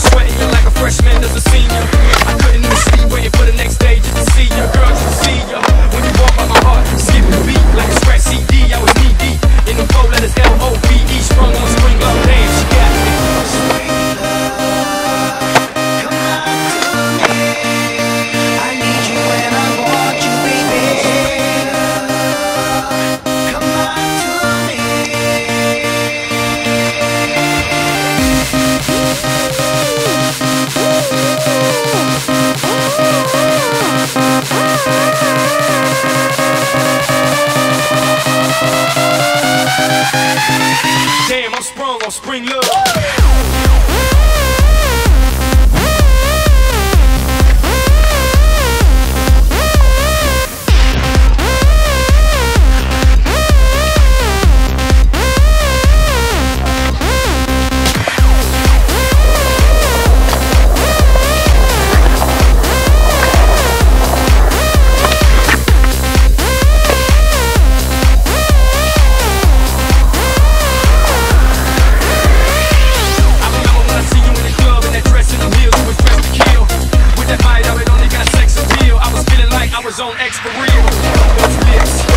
sweating you like a freshman does a senior. Damn, I'm sprung on spring love. Feeling like I was on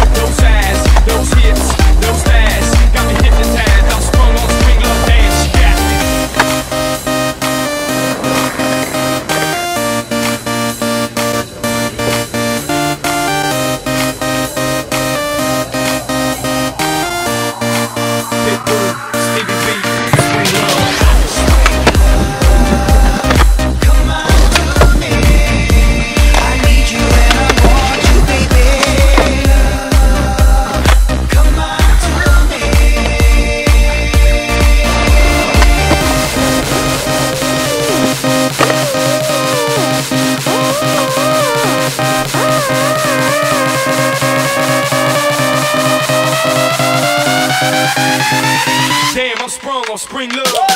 Spring love.